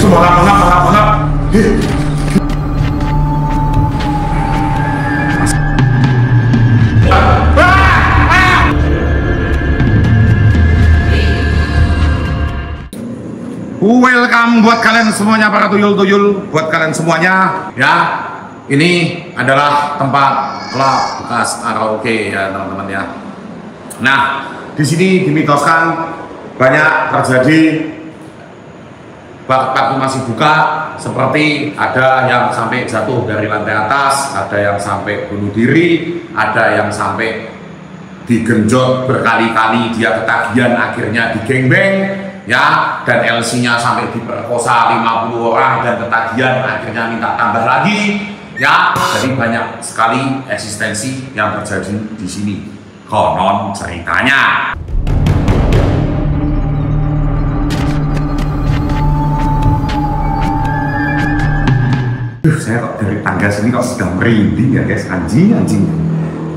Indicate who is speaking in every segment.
Speaker 1: Semangat, semangat, semangat, semangat. Hei. Welcome buat kalian semuanya para tuyul-tuyul, buat kalian semuanya ya. Ini adalah tempat klub bekas karaoke ya teman-teman ya. Nah, di sini dimitoskan banyak terjadi waktu masih buka seperti ada yang sampai jatuh dari lantai atas, ada yang sampai bunuh diri, ada yang sampai digenjot berkali-kali dia ketagihan akhirnya digengbeng ya dan LC-nya sampai diperkosa 50 orang dan ketagihan akhirnya minta tambah lagi ya. Jadi banyak sekali eksistensi yang terjadi di sini. Konon ceritanya saya kok dari tangga sini kok sudah merinding ya guys, anjing, anjing.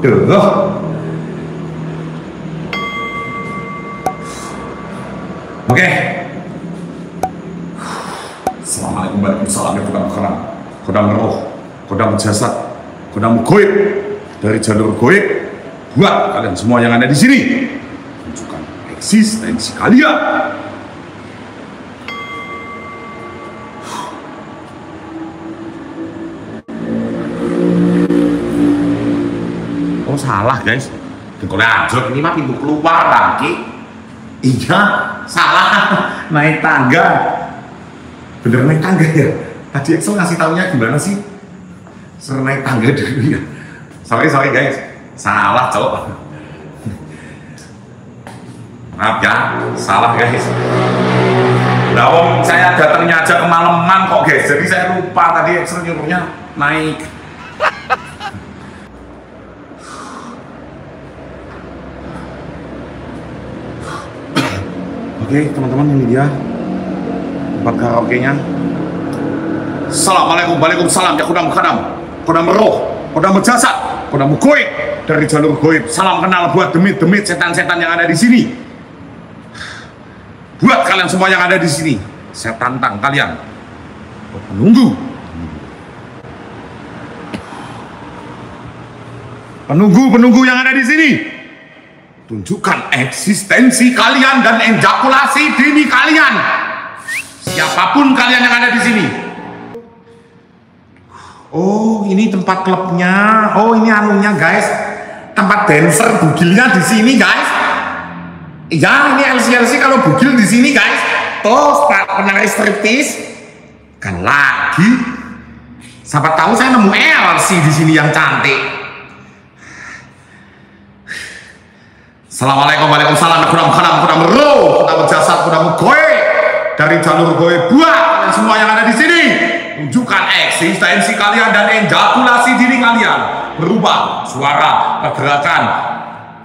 Speaker 1: Duh, Oke. Assalamualaikum warahmatullahi wabarakatuh. Kodam roh, kodam jasad, kodam goib dari jalur goib buat kalian semua yang ada di sini. Tunjukkan eksistensi kalian. Salah guys. Kalau anjot ini mah pintu keluar lagi. Iya, salah. Naik tangga. Bener naik tangga ya? Tadi Excel ngasih taunya gimana sih? Suruh naik tangga dulu ya. Sorry, sorry guys. Salah, cowok. Maaf ya, salah guys. Om, saya datangnya aja kemalaman kok guys. Jadi saya lupa tadi Excel nyuruhnya naik. Oke teman-teman ini dia tempat karaoke-nya. Assalamualaikum, waalaikumsalam ya kudam kadam, kudam roh, kudam jasad, kudam goib dari jalur goib. Salam kenal buat demit-demit setan-setan yang ada di sini. Buat kalian semua yang ada di sini, saya tantang kalian menunggu. Penunggu-penunggu yang ada di sini, tunjukkan eksistensi kalian dan ejakulasi dini kalian. Siapa pun kalian yang ada di sini. Oh, ini tempat klubnya. Oh, ini anunya, guys. Tempat dancer bugilnya di sini, guys. Ya, ini LC-LC kalau bugil di sini, guys. Oh, penari striptease. Kan lagi. Siapa tahu saya nemu LC di sini yang cantik. Assalamualaikum Waalaikumsalam. Kudam kudam kudam roh. Kudam jasad kudam goe. Dari jalur goe Kalian semua yang ada di sini. Tunjukkan eksistensi kalian dan ejakulasi diri kalian. Berubah suara, pergerakan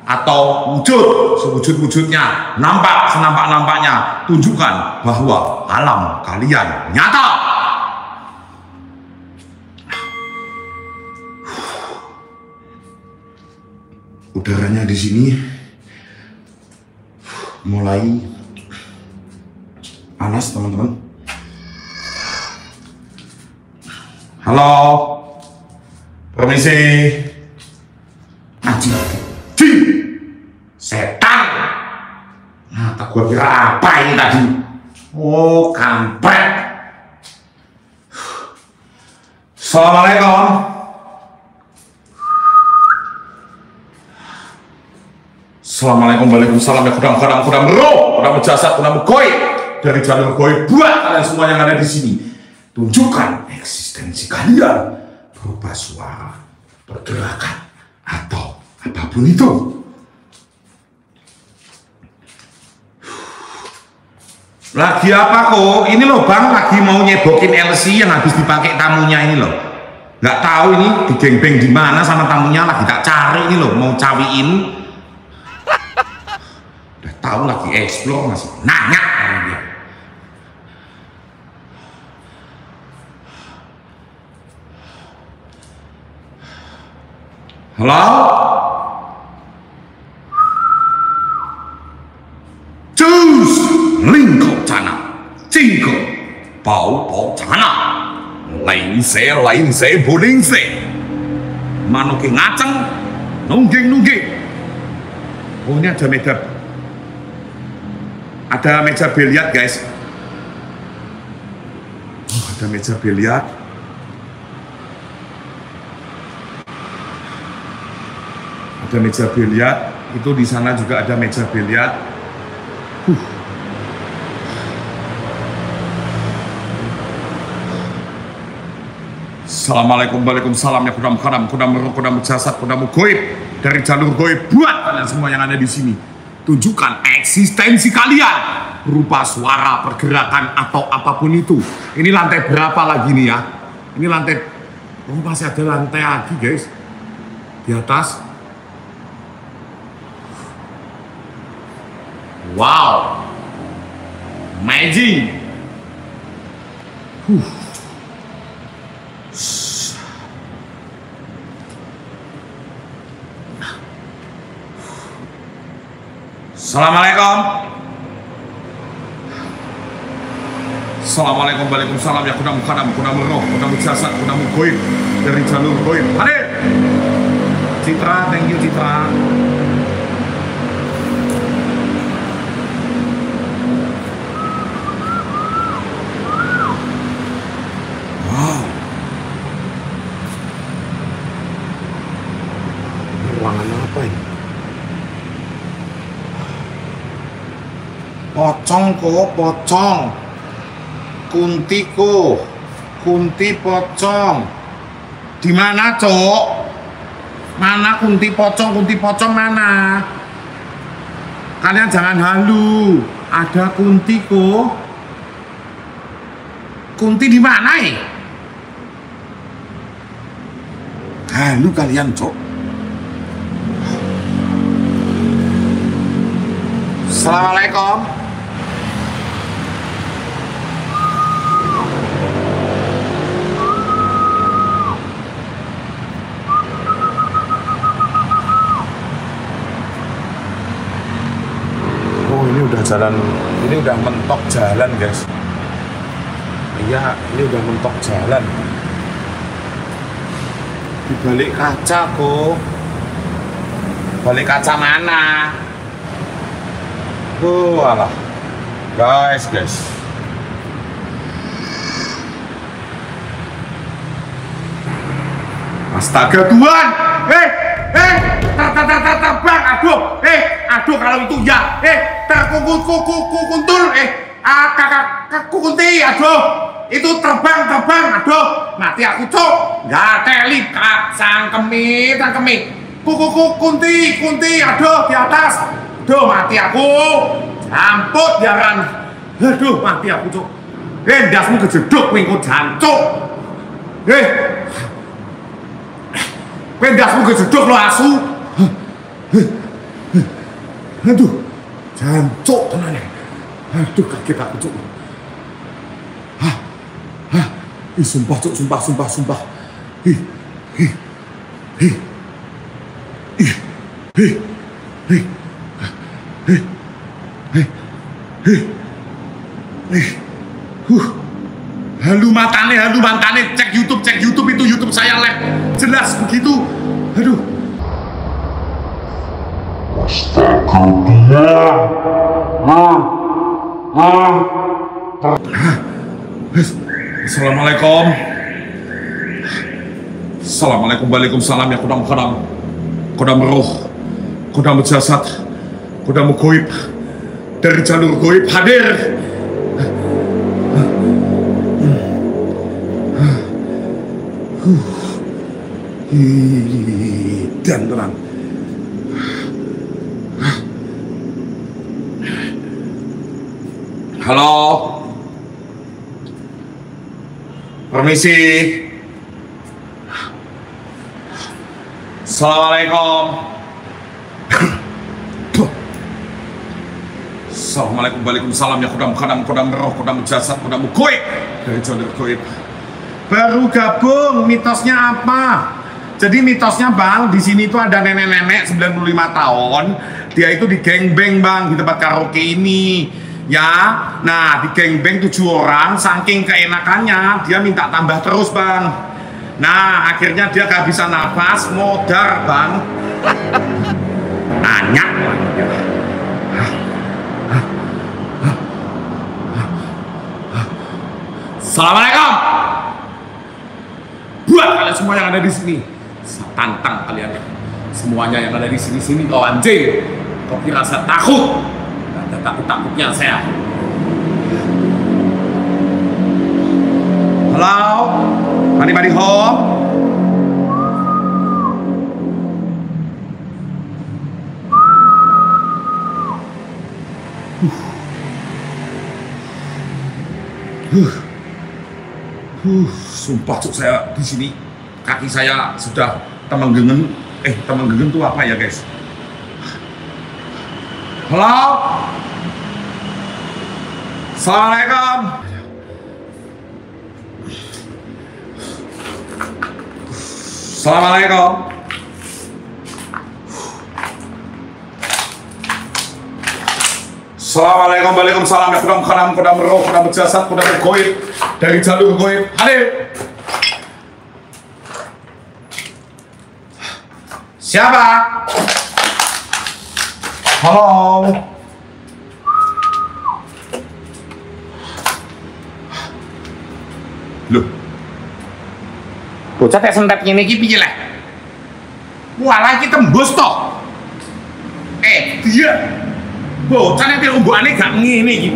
Speaker 1: Atau wujud. Sewujud-wujudnya Nampak senampak-nampaknya. Tunjukkan bahwa alam kalian nyata. Udaranya di sini mulai panas teman-teman. Halo. Permisi. Anjing setan. Nah tak gua kira apa ini tadi? Oh kampret. Assalamualaikum Assalamualaikum Waalaikumsalam. Ya kudam kudam kudam roh kudam jasad kudam goy dari jalur goy buat kalian semua yang ada di sini. Tunjukkan eksistensi kalian. Berupa suara pergerakan atau apa pun itu. Lagi apa kok? Ini loh bang lagi mau nyebokin LC yang habis dipakai tamunya ini loh. Nggak tahu ini digengbeng di mana sama tamunya lagi tak cari ini loh mau cawiin kamu lagi eh, eksplor masih nanya sama dia. Halo? Cus lingko cana cingko bau bau cana lain se lain se buling se manuki ngaceng nungging nungging ada meter ada meja biliar guys. Ada meja biliar ada meja biliar itu di sana juga ada meja biliar uh. Assalamualaikum Waalaikumsalam ya kudam kudam kudam kudam jasad kudam goib. Dari jalur goib buat kalian semua yang ada di sini tunjukkan eksistensi kalian. Berupa suara pergerakan atau apa pun itu. Ini lantai berapa lagi nih ya? Ini lantai oh masih ada lantai lagi guys. Di atas. Wow. Magic. Huh. Assalamualaikum. Assalamualaikum Waalaikumsalam. Ya kudamu kadam kudamu roh kudamu jasad kudamu goib dari jalur goib. Hadir. Citra thank you Citra wow ruangan apa ini pocong ko pocong. Kunti ko kunti pocong. Di mana cok mana kunti pocong kunti pocong mana? Kalian jangan halu. Ada kunti ko kunti di mana ya halu kalian cok Assalamualaikum jalan, ini udah mentok jalan guys. Iya, ini udah mentok jalan. Di balik kaca kok. Balik kaca mana? Oh alah. Guys, guys. Astaga Tuhan! Eh, eh, ter ter ter ter terbang, aduh, eh, aduh kalau itu ya, eh, terkukut kukut kukuntul, eh, ah, kakak kukunti, aduh, itu terbang terbang, aduh, mati aku cok, nggak teli kak, sangkemi, sangkemi, kuku kunti, kunti, aduh, di atas, aduh, mati aku, jamput jaran, aduh, mati aku cok, eh, dasmu kejeduk, mingkut jancuk, eh, Pendasmu kejeduk lo asu. Aduh, jancuk tenan ya. Aduh, kaget aku cuk. Hah, hah, ih sumpah cuk, sumpah, sumpah, sumpah. Ih, ih, ih, ih, ih, ih, ih, ih, ih, ih, huh. Halu matane, halu matane, cek YouTube, cek YouTube itu YouTube saya live. Jelas begitu. Aduh. Astaga ah. ah. Assalamualaikum. Assalamualaikum Waalaikumsalam ya kodam kodam. Kodam roh. Kodam jasad. Kodam goib. Dari jalur goib hadir. Dan terang. Halo. Permisi. Assalamualaikum. Assalamualaikum Waalaikumsalam ya kudam kadam kudam roh kudam jasad kudam goib dari jalur goib. Baru gabung mitosnya apa? Jadi mitosnya bang, di sini tuh ada nenek-nenek 95 tahun, dia itu di geng bang di tempat karaoke ini. Ya, nah di gengbeng tujuh orang, saking keenakannya dia minta tambah terus bang. Nah akhirnya dia bisa nafas, modar bang. Banyak Assalamualaikum. Buat kalian semua yang ada di sini, saya tantang kalian semuanya yang ada di sini sini kau anjing. Kau kira saya takut? Gak ada takut takutnya saya. Halo, mari-mari home. Huh. Huh, sumpah cuk saya di sini kaki saya sudah temenggengen. Eh, temenggengen itu apa ya, guys? Halo? Assalamualaikum. Assalamualaikum. Assalamualaikum, Waalaikumsalam, kudam khanam, kudam roh, kudam jasad, kudam goib dari jalur goib. Hadir. Siapa? Halo. Loh. Bocah tek sentet ngene iki piye lah? Walah iki tembus toh. Eh, dia bocah nek umbuane gak ngene iki.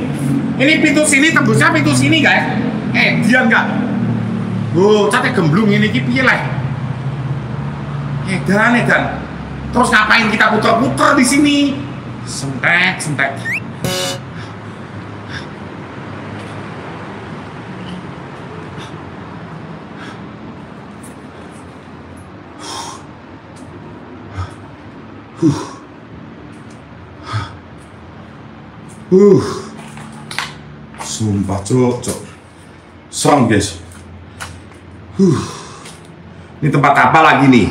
Speaker 1: Ini pintu sini tembusnya pintu sini, guys. Eh, dia enggak. Bocah tek gemblung ngene iki piye lah? Edan, edan. Terus ngapain kita puter-puter di sini? sentek sentek Uh. Uh. Sumpah cok Sound guys. uh. Ini tempat apa lagi nih?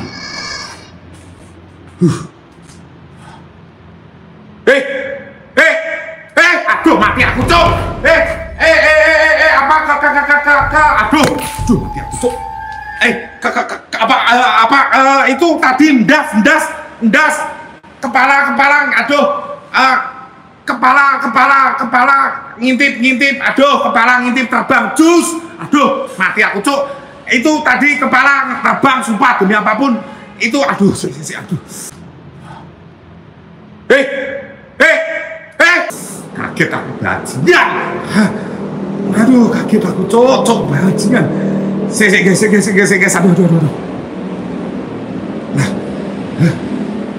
Speaker 1: uh. Kakak. Aduh, aduh mati aku cok. Eh, kakak kakak apa eh, apa eh, itu tadi ndas ndas ndas. Kepala kepala, aduh, eh, kepala kepala kepala ngintip ngintip, aduh kepala ngintip terbang jus, aduh mati aku cok. Itu tadi kepala terbang sumpah demi apa pun. Itu aduh si, si, si, aduh. Eh eh eh. Kaget aku bajingan. Aduh kaget aku cocok bajingan si si guys guys guys guys aduh aduh aduh nah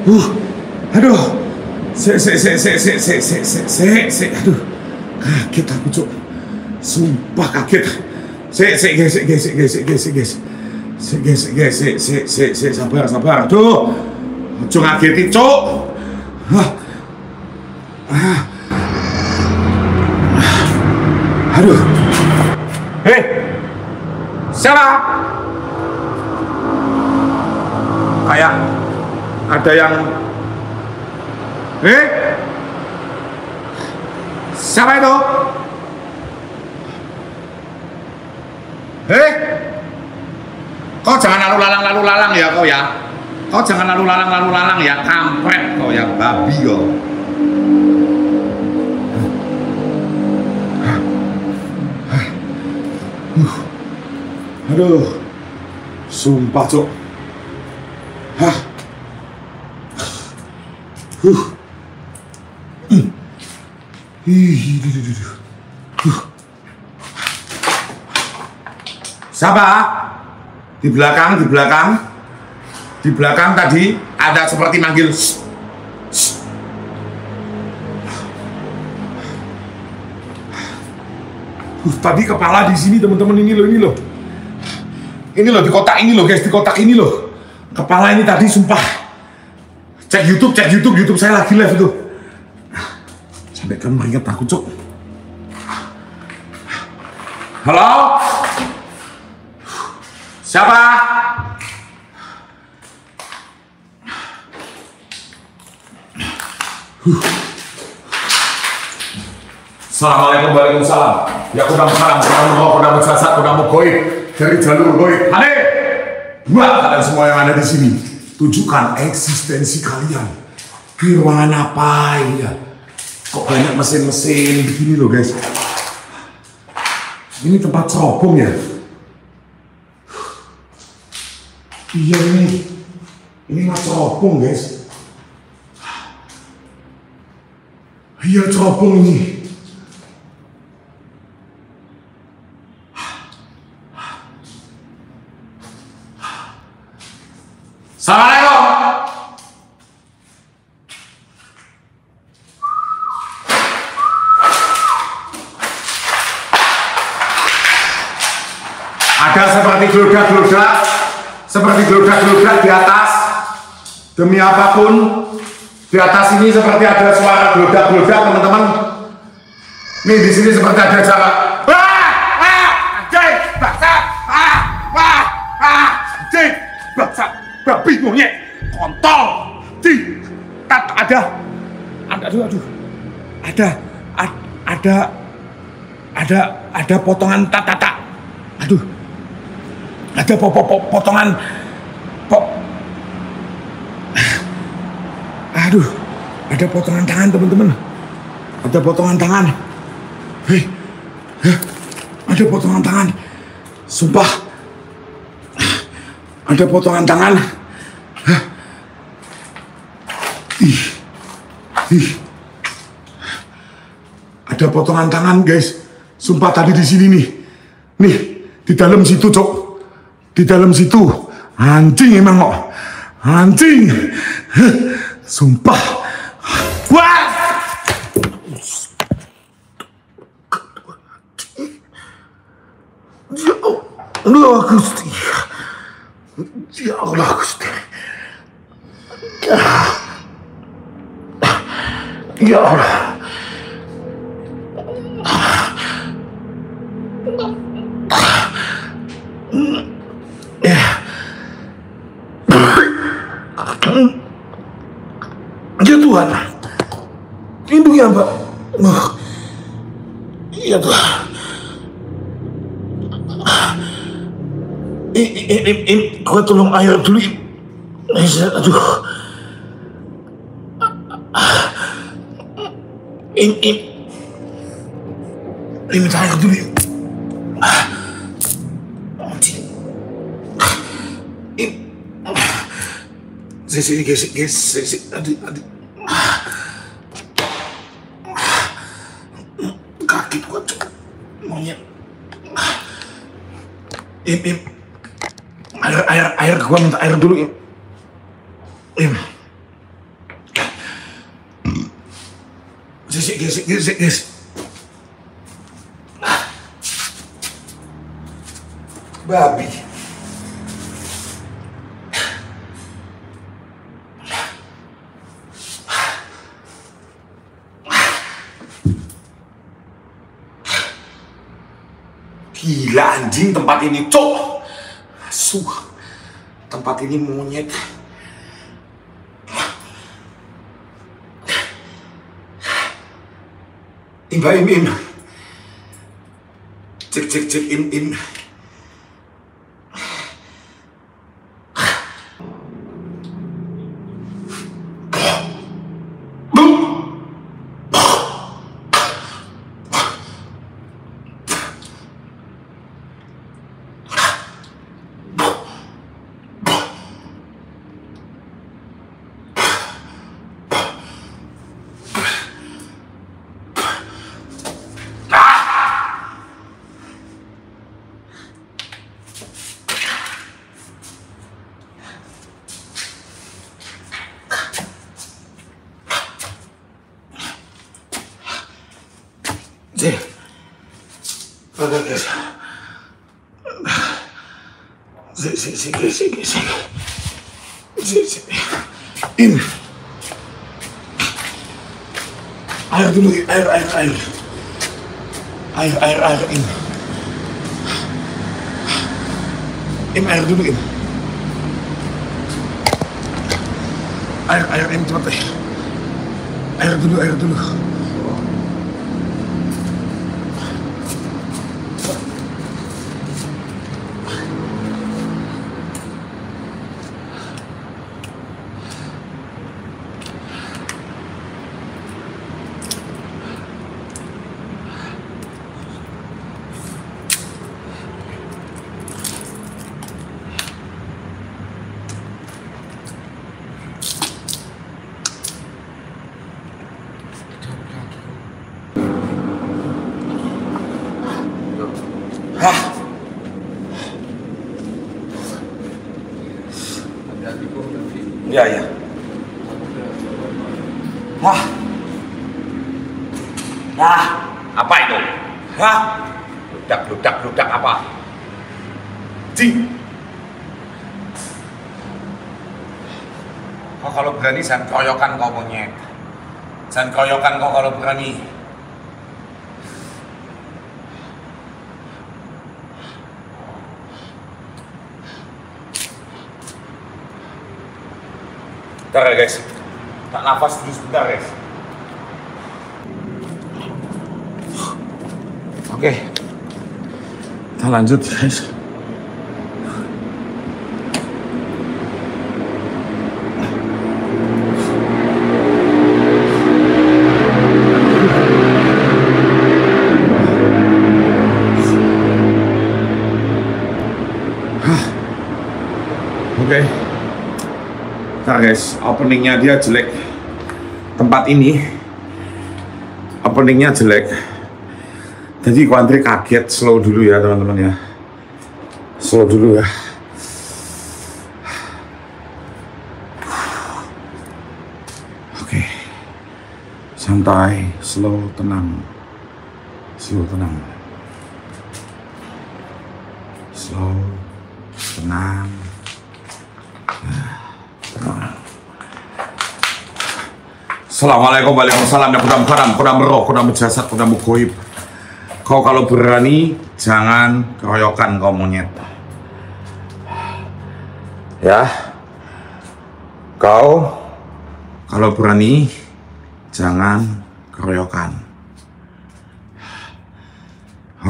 Speaker 1: uh aduh si si si si si si si si si si aduh kaget aku cok sumpah kaget si guys guys guys guys guys si guys guys si si si si sabar sabar aduh ojo ngageti cok Hah. Ah. Aduh. Hei. Siapa? Kayak ada yang Eh? Siapa itu? Eh? Kau jangan lalu lalang lalu lalang ya kau ya. Kau jangan lalu lalang lalu lalang ya, kampret kau ya babi kau. Aduh, sumpah cok. Hah. Huh. Siapa? Di belakang, di belakang. Di belakang tadi ada seperti manggil. Tadi kepala di sini teman-teman ini loh, ini loh. Ini loh di kotak ini loh guys, di kotak ini loh. Kepala ini tadi sumpah. Cek YouTube, cek YouTube, YouTube saya lagi live itu. Sampai kan meringat aku, Cok. Halo? Siapa? Assalamualaikum Waalaikumsalam. Ya kuda salam, kuda mau kuda jasad, kuda mau goib dari jalur goib. Hadir. Buat kalian semua yang ada di sini, tunjukkan eksistensi kalian. Di ruangan apa ya? Kok banyak mesin-mesin begini loh guys? Ini tempat cerobong ya? Iya ini, ini mas cerobong guys. Iya cerobong ini. Assalamualaikum. Ada seperti geludak-geludak, seperti geludak-geludak di atas. Demi apa pun, di atas ini seperti ada suara geludak-geludak, teman-teman. Nih di sini seperti ada suara. Babi monyet, kontol, di, tat, ada, ada, aduh, aduh, ada, ad, ada, ada, ada potongan tat-tat, aduh, ada po, po, po, potongan, po, aduh, ada potongan tangan teman-teman, ada potongan tangan, hei, ada potongan tangan, sumpah, ada potongan tangan, Hah? ih, ih, ada potongan tangan guys, sumpah tadi di sini nih, nih di dalam situ cok, di dalam situ. Anjing emang kok, anjing, sumpah, wah. Ya Allah Gusti. Ya. Ya Tuhan. Lindungi hamba. Ya Tuhan. Ini, ini, ini, gua tolong air dulu. Saya- aduh. Ini, ini, ini minta air dulu. Anjing. Ini, sini, sini, sini, sini, aduh, aduh. Kaki gua tuh, monyet. Im, im. Air, air, gua minta air dulu, Im. Im. Gesek, gesek, gesek, gesek. Babi. Gila anjing tempat ini, cok. Suh. Tempat ini monyet. Im, im, im. Cek, cek, cek, im, im. Jangan keroyokan kau monyet. Jangan keroyokan kau kalau berani. Bentar ya guys. Tak nafas dulu sebentar guys. Oke. Kita lanjut guys. Oke. Nah guys, openingnya dia jelek. Tempat ini openingnya jelek. Jadi kuantri kaget, slow dulu ya teman-teman ya. Slow dulu ya. Oke. Santai, slow, tenang. Slow, tenang. Slow, tenang. Assalamualaikum Waalaikumsalam. Ya kudam karam kudam roh kudam jasad kudam goib kau kalau berani jangan keroyokan kau monyet. Ya. Kau kalau berani jangan keroyokan.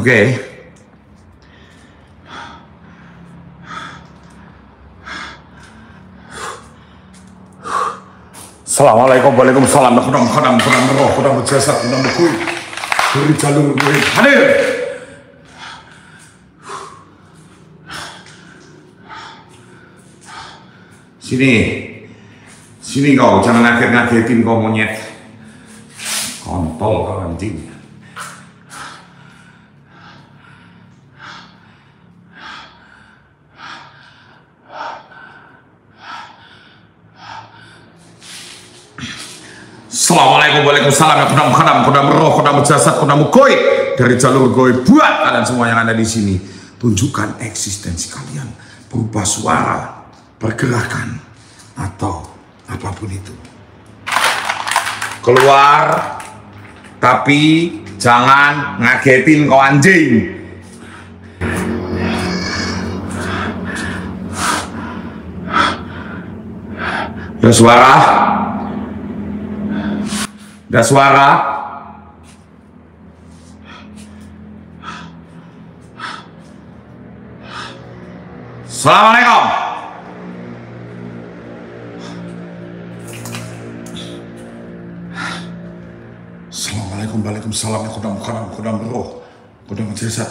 Speaker 1: Oke Assalamualaikum Waalaikumsalam. Kudam kudam kudam roh kudam jasad kudam goib dari jalur gue hadir. Sini. Sini kau jangan ngaget-ngagetin kau monyet kontol kau anjing Assalamualaikum Waalaikumsalam ya kudam kudam kudam roh kudam jasad kudam goib dari jalur goib buat kalian semua yang ada di sini. Tunjukkan eksistensi kalian berupa suara pergerakan atau apa pun itu. Keluar tapi jangan ngagetin kau anjing. Ada suara ada suara? Assalamualaikum. Assalamualaikum Waalaikumsalam. Kudam kudam kudam roh Kudam jasad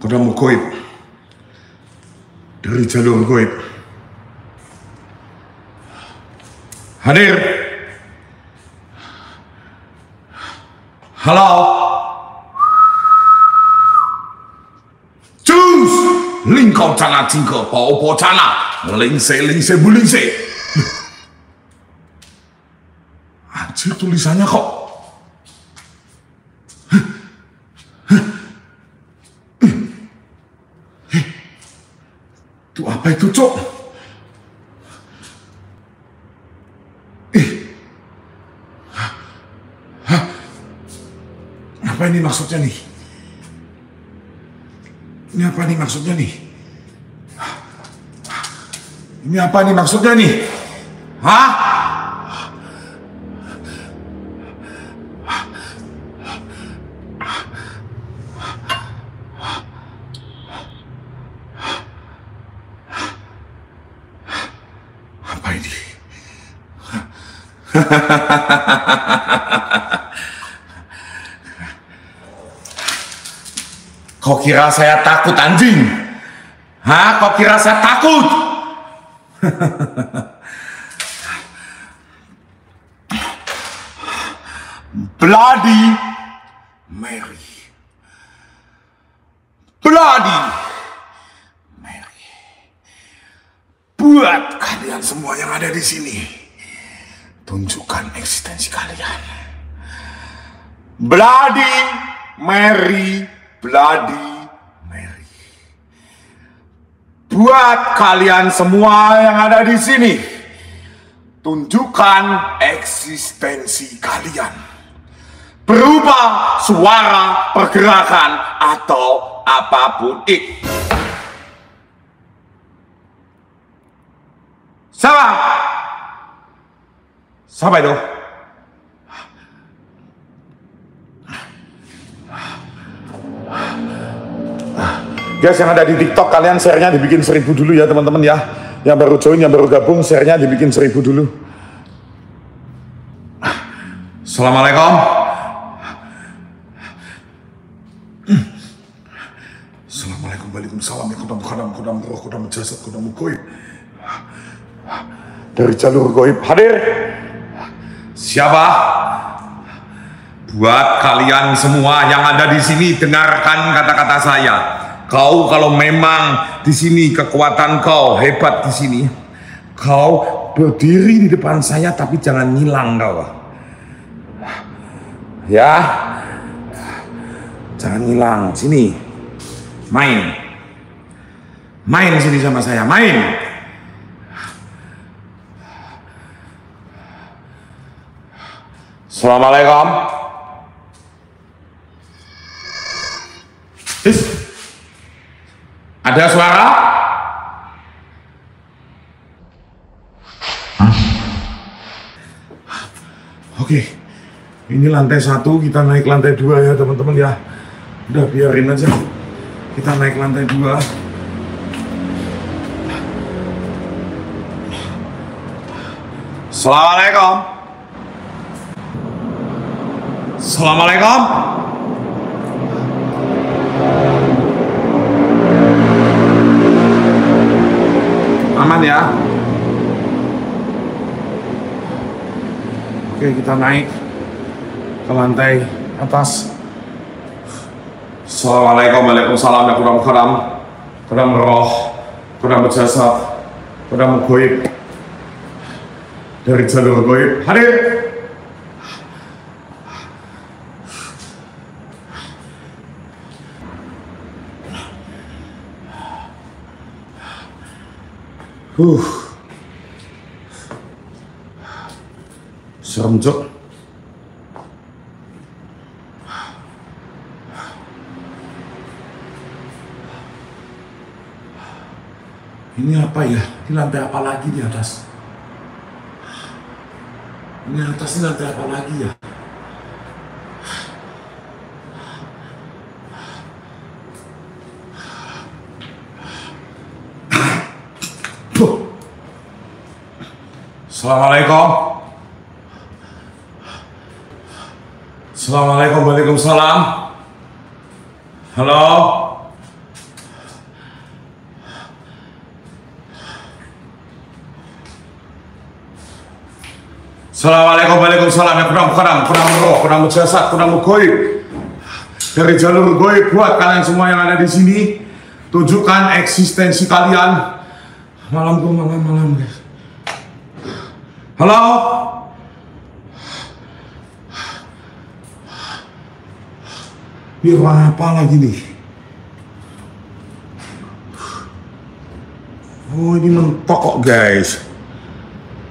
Speaker 1: Kudam goib Dari jalur goib Hadir Halo Cus Lingkau cana cingke pau cana. Lingse lingse bulingse. Anjir tulisannya kok. Itu apa itu, Cok? Apa ini maksudnya nih? Ini apa nih maksudnya nih? Ini apa nih maksudnya nih? Hah? Apa ini? Kau kira saya takut anjing? Hah? Kau kira saya takut? Bloody Mary. Bloody Mary. Buat kalian
Speaker 2: semua yang ada di sini, tunjukkan eksistensi kalian. Bloody Mary, Bloody Mary. Buat kalian semua yang ada di sini, tunjukkan eksistensi kalian. Berupa suara, pergerakan, atau apa pun itu. Siapa? Siapa itu? Guys yang ada di TikTok kalian share-nya dibikin seribu dulu ya teman-teman ya. Yang baru join, yang baru gabung share-nya dibikin seribu dulu.
Speaker 1: Assalamualaikum.
Speaker 2: Assalamualaikum Waalaikumsalam ya kudam kudam kudam roh kudam jasad kudam goib. Dari jalur goib hadir.
Speaker 1: Siapa? Buat kalian semua yang ada di sini dengarkan kata-kata saya. Kau kalau memang di sini kekuatan kau hebat di sini, kau berdiri di depan saya tapi jangan ngilang kau. Ya, jangan ngilang sini, main, main sini sama saya, main. Assalamualaikum. Ada suara?
Speaker 2: Oke, ini lantai satu, kita naik lantai dua ya teman-teman ya. Udah biarin aja, kita naik lantai dua.
Speaker 1: Assalamualaikum. Assalamualaikum. Ya?
Speaker 2: Oke, kita naik ke lantai atas.
Speaker 1: Assalamualaikum Waalaikumsalam ya kurang karam kurang roh kurang berjasad kurang goib dari jalur goib hadir
Speaker 2: Huh. Serem, Cok. Ini apa ya? Di lantai apa lagi di atas? Ini atas ini lantai apa lagi ya?
Speaker 1: Assalamualaikum. Assalamualaikum Waalaikumsalam. Halo. Assalamualaikum Waalaikumsalam. Ya kurang kurang kurang roh kurang jasad kurang goib dari jalur goib buat kalian semua yang ada di sini tunjukkan eksistensi kalian. Malam tuh malam malam guys halo?
Speaker 2: Ruang apa lagi nih? Oh ini mentok kok guys.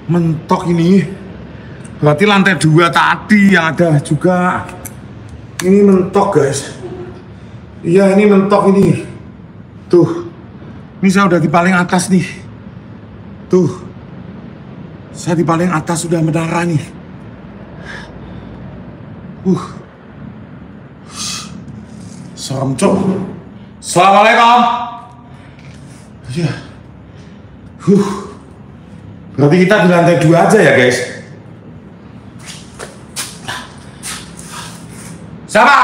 Speaker 2: Mentok ini. Berarti lantai dua tadi yang ada juga. Ini mentok guys. Iya ini mentok ini. Tuh. Ini saya udah di paling atas nih. Tuh Saya di paling atas sudah menara nih Uh Serem cok
Speaker 1: Assalamualaikum
Speaker 2: Iya. Huh. Berarti kita di lantai dua aja ya guys.
Speaker 1: siapa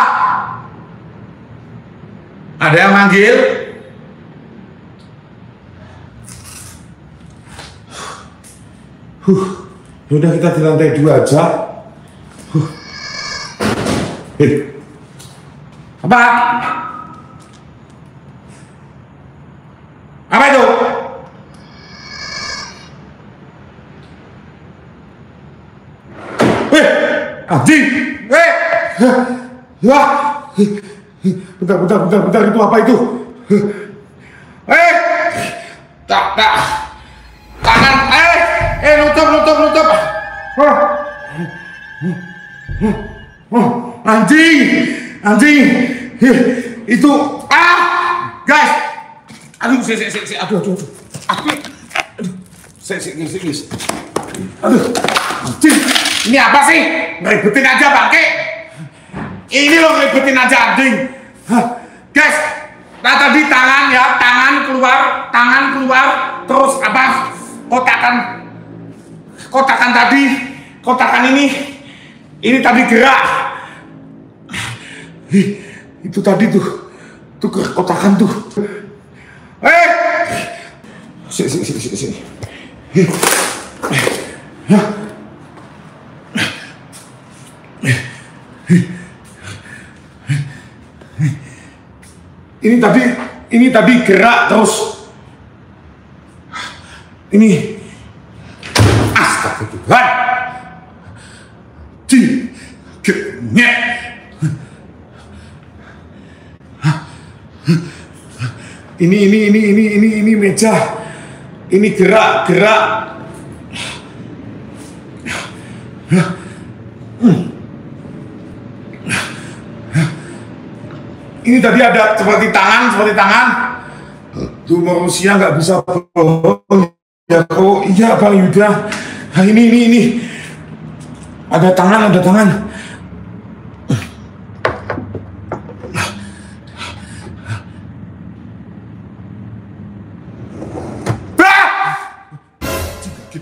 Speaker 1: ada yang manggil
Speaker 2: Huh, yaudah kita di lantai dua aja. Huh. Hei,
Speaker 1: apa? Apa itu?
Speaker 2: Eh, Aji. Eh, wah, bentar, bentar, bentar, bentar itu apa itu? Eh, tak, tak. Anjing! Anjing! Itu, ah! Guys! Aduh, si, si, si, si, aduh, aduh, aduh. Aduh, aduh. Si, si. Aduh, anjing! Ini apa sih? Ngeribetin aja bangke. Ini loh ngeribetin aja anjing. Guys, nah tadi tangan ya, tangan keluar, tangan keluar, terus apa? Kotakan, kotakan tadi, kotakan ini, ini tadi gerak. Ih, itu tadi tuh, tuh kotakan tuh. Eh, sini, sini, sini, sini. Ya. Ini tadi, ini tadi gerak terus. Ini astaga Tuhan. Cing, nyet. Ini, ini, ini, ini, ini, ini meja. Ini gerak, gerak. Ini tadi ada seperti tangan, seperti tangan. Tuh manusia nggak bisa bohong. Ya kok, iya Bang Yuda. Nah, ini, ini, ini. Ada tangan, ada tangan. Ah!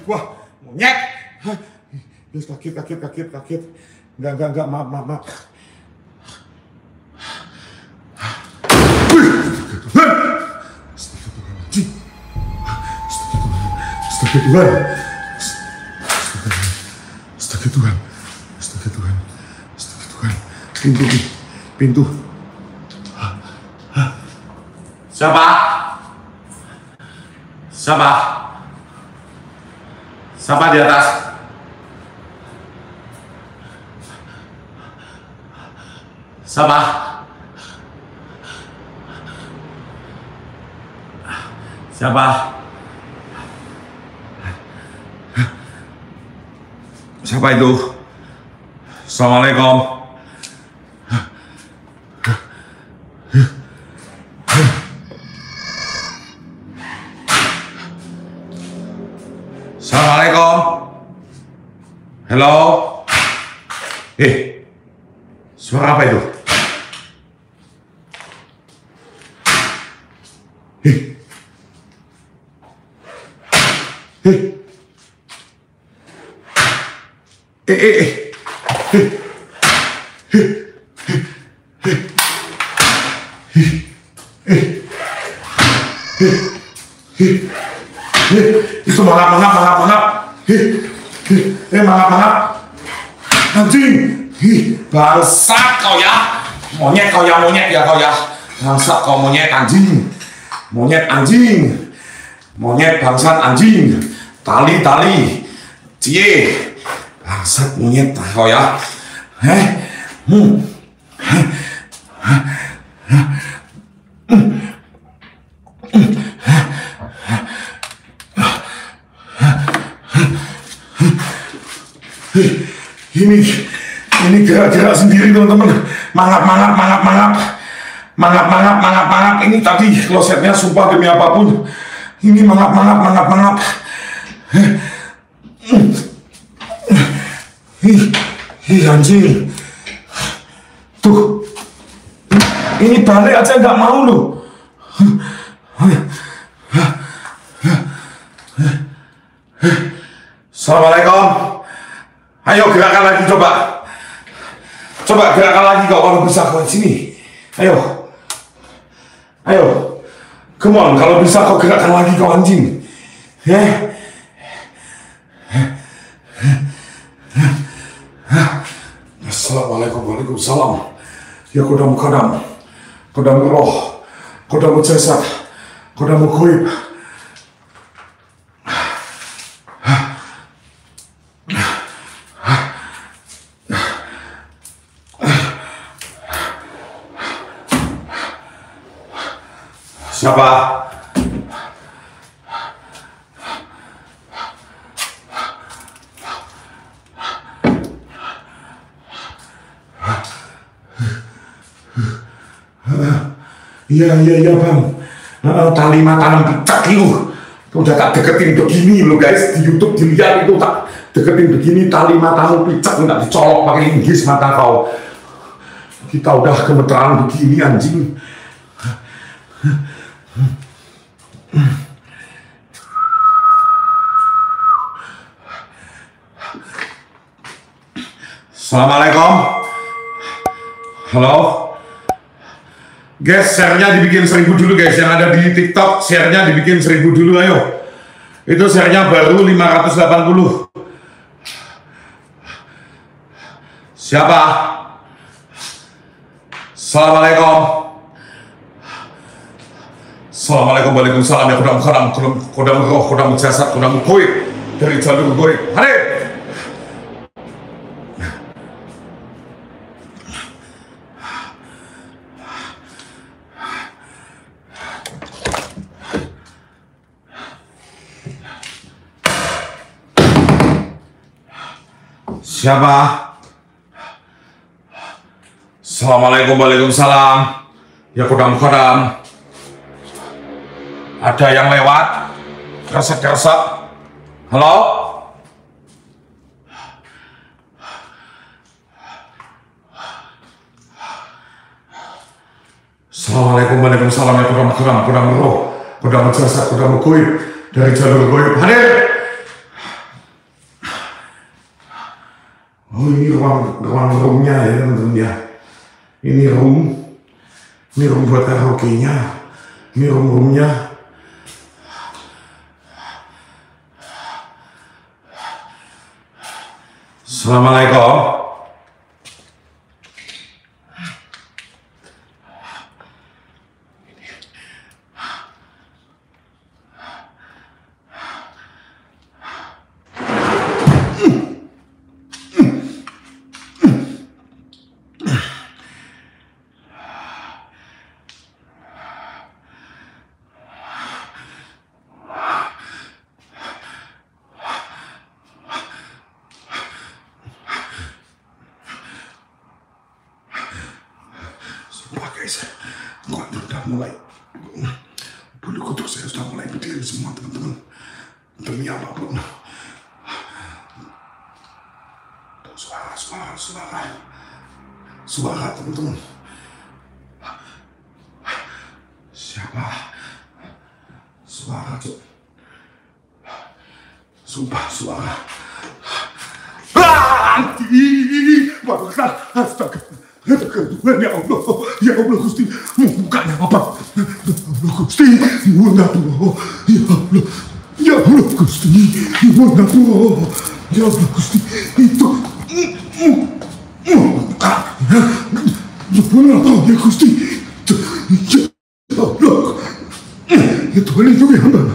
Speaker 2: Gua, monyet. Yes, kaget, kaget, kaget, kaget. Enggak, enggak, enggak, maaf, maaf, maaf. Astaga Tuhan. Astaga Tuhan. Astaga Tuhan. Astaga Tuhan. Pintu, pintu.
Speaker 1: Siapa? Siapa? Siapa di atas? Siapa? Siapa?
Speaker 2: Siapa itu? Assalamualaikum. Eh. Eh. Eh. Itu mangap, mangap, mangap, mangap. Eh, mangap, mangap. Anjing. Bangsat kau ya. Monyet kau ya, monyet ya kau ya. Bangsat kau monyet anjing. Monyet anjing. Monyet bangsat anjing. Tali, tali. Cie. Bangsat monyet kau ya. Heh. Hmm. Ini ini gerak-gerak sendiri teman-teman. Mangap, mangap, mangap, mangap. Mangap, mangap, mangap, mangap. Ini tadi klosetnya sumpah demi apa pun. Ini mangap, mangap, mangap, mangap. Ih, ih anjing. Tuh. Ini balik aja nggak mau loh. Assalamualaikum. Ayo gerakan lagi coba. Coba gerakan lagi kau kalau bisa kau sini. Ayo. Ayo. Come on, kalau bisa kau gerakan lagi kau anjing. Ya. Assalamualaikum Waalaikumsalam. Ya kodam kodam. Kodam roh. Kodam jasad. Kodam goib. Siapa? Iya, iya, iya bang. Uh, tali matanem picak itu. Udah tak deketin begini lo guys. Di Youtube dilihat itu tak deketin begini tali matamu picak. Nggak dicolok pakai linggis mata kau. Kita udah gemeteran begini anjing. Assalamualaikum. Halo. Guys, share-nya dibikin seribu dulu guys. Yang ada di TikTok, share-nya dibikin seribu dulu ayo. Itu share-nya baru 580. Siapa? Assalamualaikum. Assalamualaikum Waalaikumsalam ya kodam kodam kodam roh kodam jasad kodam goib dari jalur goib. Hadir. Siapa? Assalamualaikum Waalaikumsalam. Ya kodam kodam Ada yang lewat? Kresek-kresek Halo? Assalamualaikum Waalaikumsalam. Ya kodam kodam kodam roh. Kodam jasad. Kodam goib. Dari jalur goib. Hadir Oh ini ruang ruang roomnya ya teman-teman ya. Ini room, ini room buat karaoke-nya, ini room roomnya. Assalamualaikum. Sumpah guys, gua udah mulai bulu kuduk saya sudah mulai berdiri semua teman-teman demi apa pun suara suara suara suara teman-teman siapa suara tuh sumpah suara. Anti waduh astaga. Astaga Tuhan ya Allah. Ya Allah Gusti. Mukanya apa ya Allah Gusti. Bunda Tuhan. Ya Allah. Ya Allah Gusti. Bunda Tuhan. Ya Allah Gusti. Itu. Mukanya ya Tuhan ya Gusti. Ya Allah ya Tuhan itu ya Allah